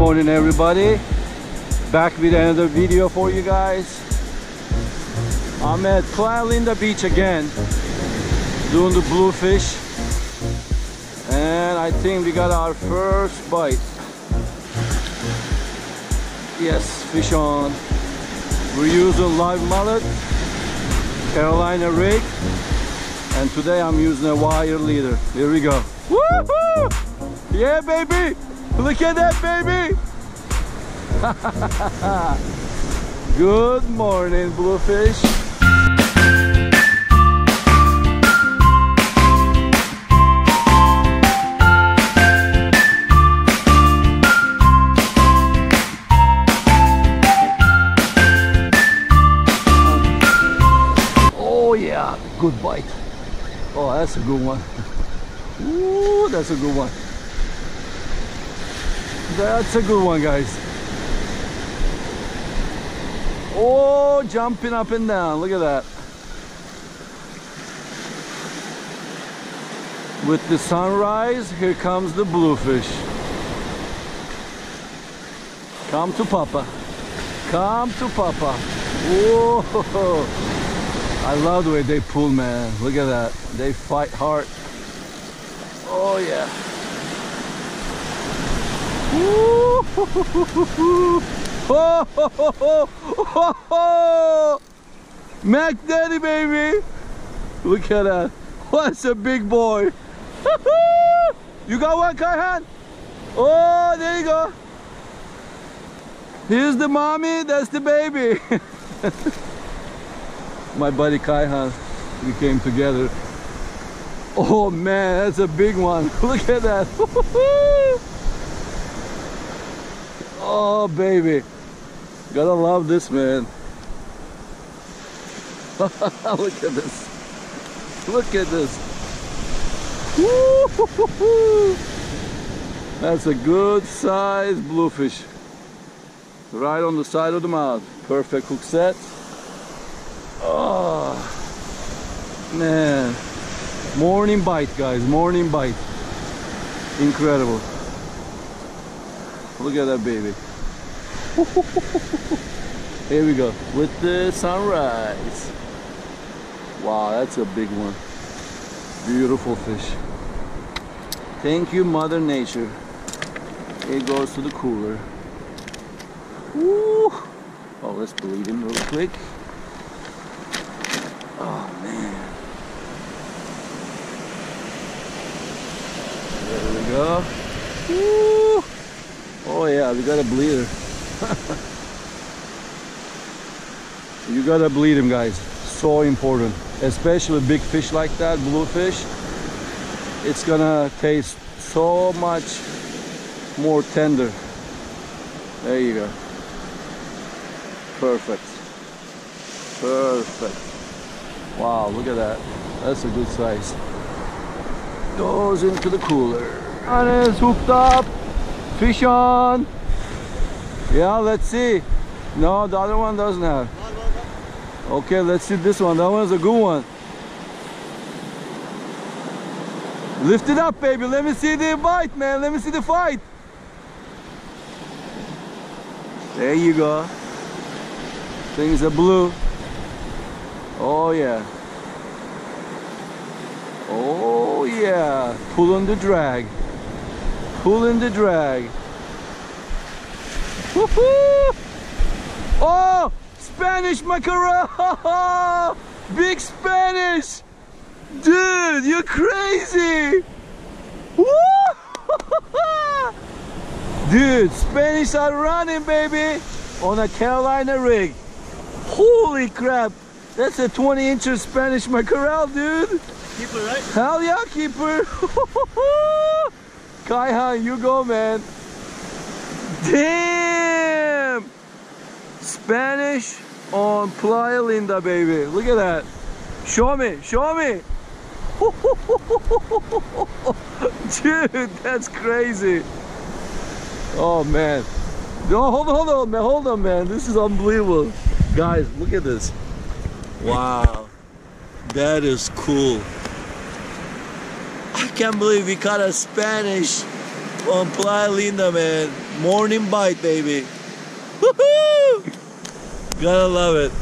morning everybody. Back with another video for you guys. I'm at Playalinda Beach again doing the bluefish. And I think we got our first bite. Yes fish on. We're using live mullet Carolina rig. And today I'm using a wire leader. Here we go. Woohoo! yeah baby Look at that, baby! Good morning, bluefish. Oh yeah, good bite. Oh, that's a good one. Ooh, that's a good one. That's a good one, guys. Oh, jumping up and down. Look at that. With the sunrise, here comes the bluefish. Come to Papa. Come to Papa. Whoa. I love the way they pull, man. Look at that. They fight hard. Oh, yeah. Mac Daddy baby. Look at that. What's a big boy? You got one Kayhan Oh there you go. Here's the mommy That's the baby. My buddy Kayhan We came together. Oh man that's a big one. Look at that Oh, baby. Gotta love this, man. Look at this. Look at this. That's a good size bluefish. Right on the side of the mouth. Perfect hook set. Oh, man. Morning bite, guys. Morning bite. Incredible. Look at that baby. Here we go with the sunrise. Wow, that's a big one. Beautiful fish. Thank you, Mother Nature. It goes to the cooler. Woo! Oh, let's bleed him real quick. Oh man. There we go. Woo! Oh yeah, we gotta bleed her. you gotta bleed him guys. So important. Especially big fish like that, bluefish. It's gonna taste so much more tender. There you go. Perfect. Perfect. Wow, look at that. That's a good size. Goes into the cooler. And it's hooked up. Fish on. Yeah, let's see. No, the other one doesn't have. Okay, let's see this one. That one's a good one. Lift it up, baby. Let me see the bite, man. Let me see the fight. There you go. Things are blue. Oh, yeah. Oh, yeah. Pull on the drag. Pulling the drag. Oh, Spanish mackerel! Big Spanish! Dude, you're crazy! Dude, Spanish are running, baby! On a Carolina rig. Holy crap! That's a 20 inch Spanish mackerel, dude! Keeper, right? Hell yeah, keeper! Kayhan, you go, man! Damn! Spanish on Playalinda, baby. Look at that. Show me, show me. Dude, that's crazy. Oh, man. No, hold on, hold on, man. Hold on, man. This is unbelievable. Guys, look at this. Wow. That is cool. I can't believe we caught a Spanish on Playalinda, man. Morning bite, baby. Woohoo! Gotta love it.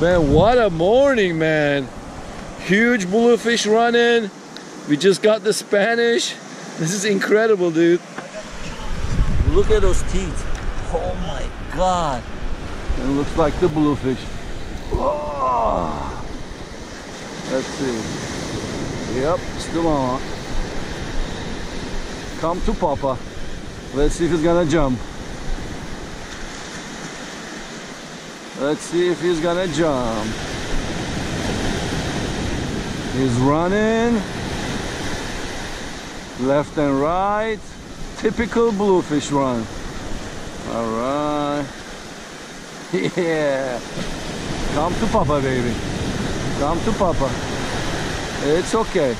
Man, what a morning, man. Huge bluefish running. We just got the Spanish. This is incredible, dude. Look at those teeth. Oh my God. It looks like the bluefish. Oh. Let's see. Yep, still on. Come to Papa. Let's see if he's gonna jump. Let's see if he's gonna jump. He's running. Left and right. Typical bluefish run. All right. Yeah. Come to Papa, baby. Come to Papa. It's okay.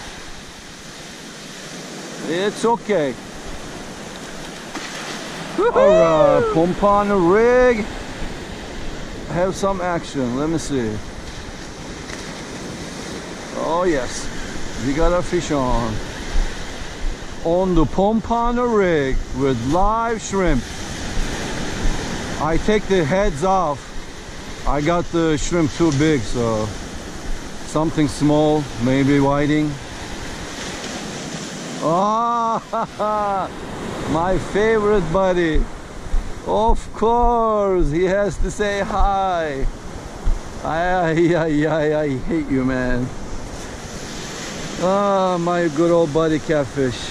It's okay. All right, pump on the rig. Have some action. Let me see. Oh yes, we got a fish on. On the pompano rig with live shrimp. I take the heads off. I got the shrimp too big, so something small, maybe whiting. Ah, my favorite buddy. Of course, he has to say hi. I, I, I, I hate you, man. Ah, my good old buddy catfish.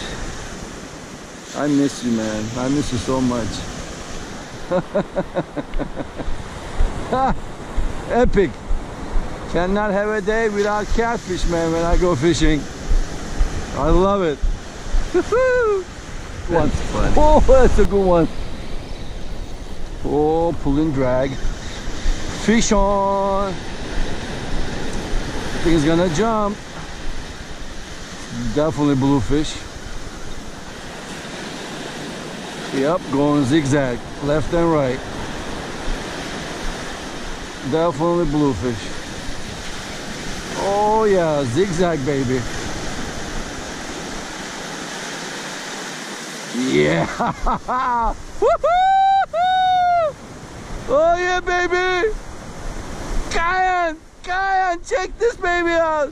I miss you, man. I miss you so much. Epic. Cannot have a day without catfish, man, when I go fishing. I love it. That's fun. Oh, that's a good one. Oh, pulling drag. Fish on. Thing's gonna jump. Definitely bluefish. Yep, going zigzag, left and right. Definitely bluefish. Oh yeah, zigzag baby. Yeah. Woohoo! Oh yeah, baby. Kayhan, Kayhan, check this baby out.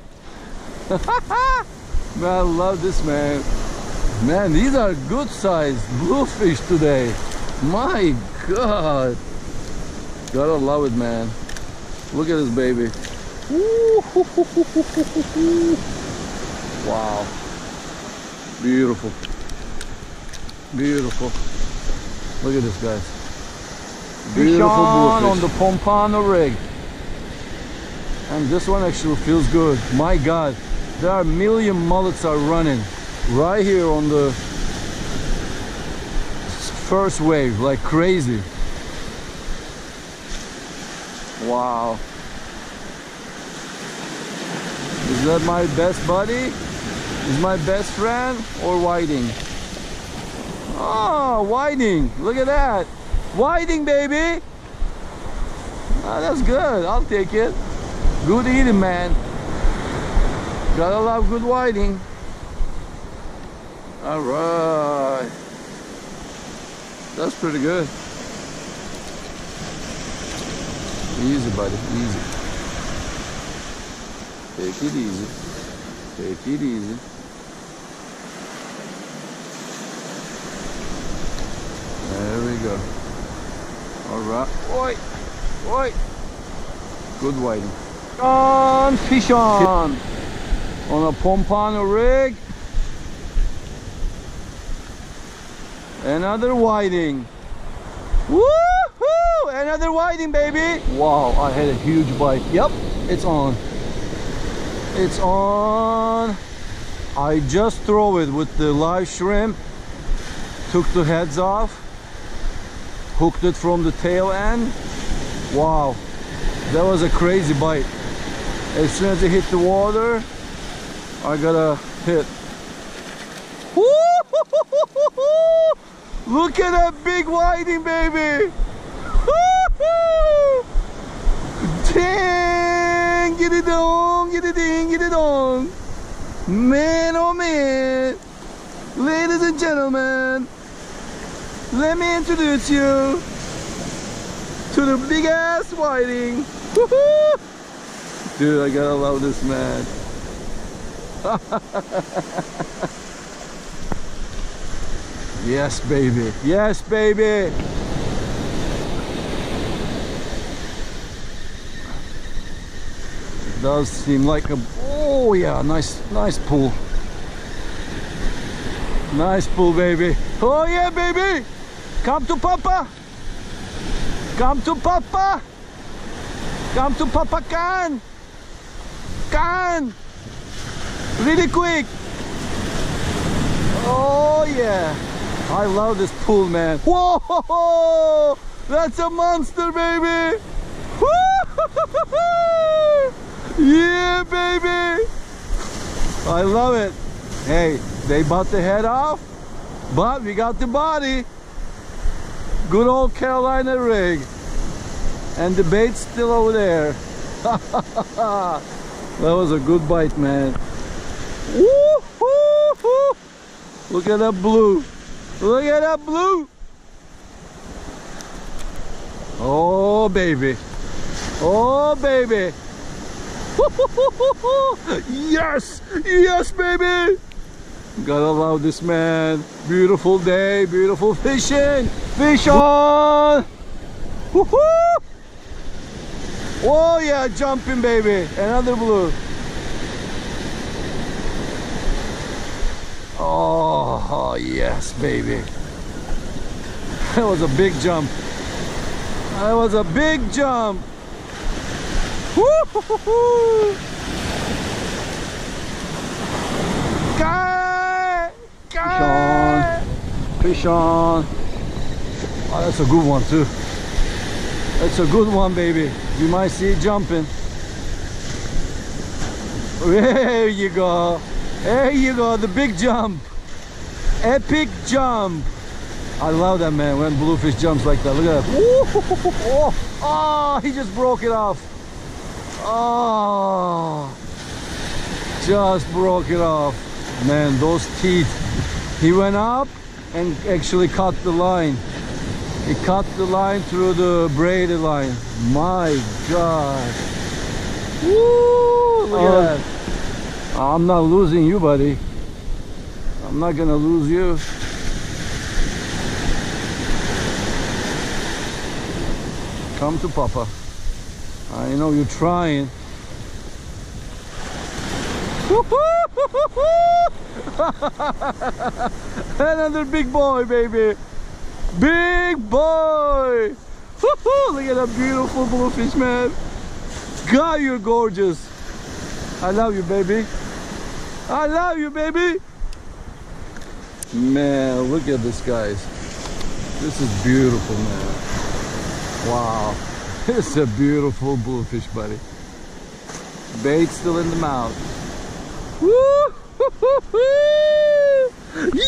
man, I love this man. Man, these are good sized bluefish today. My God. Gotta love it, man. Look at this baby. Wow. Beautiful. Beautiful. Look at this, guys. Beautiful on, on the pompano rig. And this one actually feels good. My God, there are a million mullets are running right here on the first wave, like crazy. Wow. Is that my best buddy? Is my best friend or whiting? Oh, whiting. Look at that. Whiting, baby. Ah, that's good. I'll take it. Good eating, man. Gotta love good whiting. All right. That's pretty good. Easy, buddy. Easy. Take it easy. Take it easy. There we go. All right. Oi. Oi. Good whiting. On fish on. On a pompano rig. Another whiting. Woohoo! Another whiting, baby. Wow, I had a huge bite. Yep, it's on. It's on. I just throw it with the live shrimp. Took the heads off. Hooked it from the tail end. Wow, that was a crazy bite. As soon as it hit the water, I got a hit. Look at that big whiting, baby! Dang! Get it dong! Ding! It dong! Man, oh man! Ladies and gentlemen, let me introduce you to the big ass whiting. Dude, I gotta love this man. yes, baby. Yes, baby. Does seem like a oh yeah, nice nice pool. Nice pool, baby. Oh yeah, baby. Come to Papa. Come to Papa. Come to Papa Can. Can. Really quick. Oh yeah. I love this pool, man. Whoa! That's a monster, baby. Yeah, baby. I love it. Hey, they bought the head off, but we got the body. Good old Carolina rig. And the bait's still over there. that was a good bite, man. Look at that blue. Look at that blue. Oh, baby. Oh, baby. yes! Yes, baby! Gotta love this man. Beautiful day, beautiful fishing. Fish on! Oh yeah, jumping baby. Another blue. Oh, yes, baby. That was a big jump. That was a big jump. Guy! Guy! Fish on. Oh, that's a good one too. That's a good one, baby. You might see it jumping. There you go. There you go, the big jump. Epic jump. I love that, man, when bluefish jumps like that. Look at that. Oh, oh, he just broke it off. Oh, just broke it off. Man, those teeth. He went up and actually cut the line. He cut the line through the braided line. My God. Woo, look at oh. that. I'm not losing you, buddy. I'm not gonna lose you. Come to Papa. Uh, I know you're trying. Another big boy, baby. Big boy. Look at that beautiful bluefish, man. God, you're gorgeous. I love you, baby. I love you, baby. Man, look at this, guys. This is beautiful, man. Wow, it's a beautiful bluefish, buddy. Bait still in the mouth. Woo!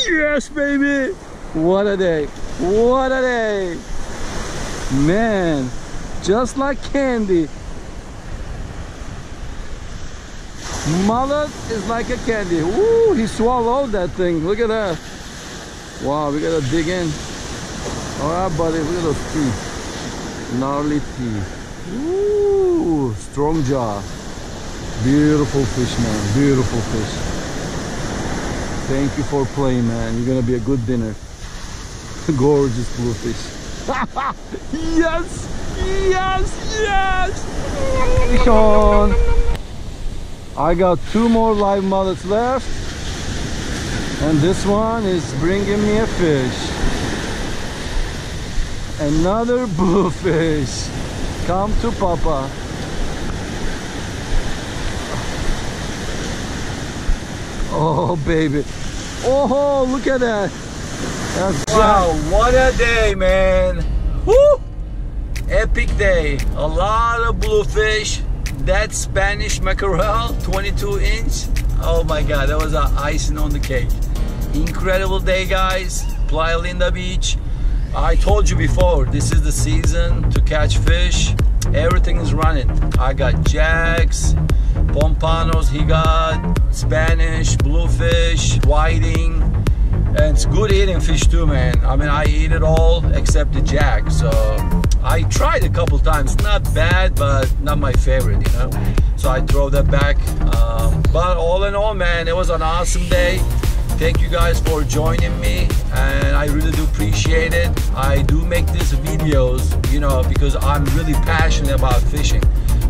yes, baby! What a day! What a day! Man, just like candy. Mullet is like a candy. Woo, he swallowed that thing. Look at that. Wow, we gotta dig in. All right, buddy, look at those teeth gnarly teeth. Ooh, strong jaw. Beautiful fish man. Beautiful fish. Thank you for playing man. You're gonna be a good dinner. Gorgeous bluefish yes! Yes! Yes! Fish on I got two more live mullets left. And this one is bringing me a fish Another bluefish. Come to Papa. Oh, baby. Oh, look at that. That's wow, what a day, man. Woo! Epic day. A lot of bluefish. That Spanish mackerel, 22 inch. Oh my God, that was a icing on the cake. Incredible day, guys. Playalinda Beach. I told you before, this is the season to catch fish. Everything is running. I got jacks, pompanos, he got Spanish, bluefish, whiting, and it's good eating fish too man. I mean I eat it all except the jack so I tried a couple times. Not bad but not my favorite you know? So I throw that back um, but all in all man it was an awesome day. Thank you guys for joining me and I really do appreciate it I do make these videos you know because I'm really passionate about fishing.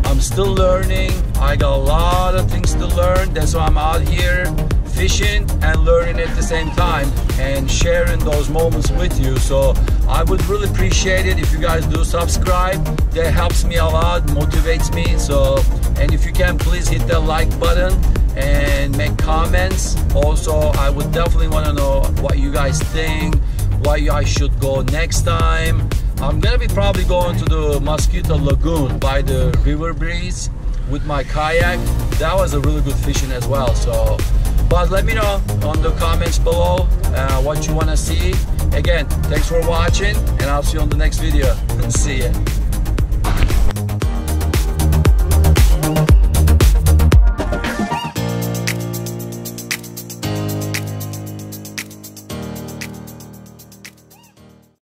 I'm still learning. I got a lot of things to learn. That's why I'm out here fishing and learning at the same time and sharing those moments with you. So I would really appreciate it if you guys do subscribe. That helps me a lot motivates me. So and if you can please hit that like button and make comments. Also I would definitely want to know what you guys think why I should go next time. I'm gonna be probably going to the Mosquito Lagoon by the river breeze with my kayak. That was a really good fishing as well so. But let me know on the comments below uh, what you want to see. Again thanks for watching and I'll see you on the next video. See ya